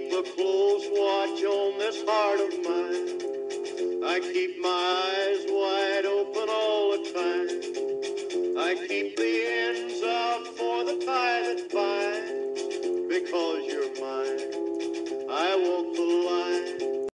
keep a close watch on this heart of mine. I keep my eyes wide open all the time. I keep the ends out for the pilot that. Because you're mine, I won't.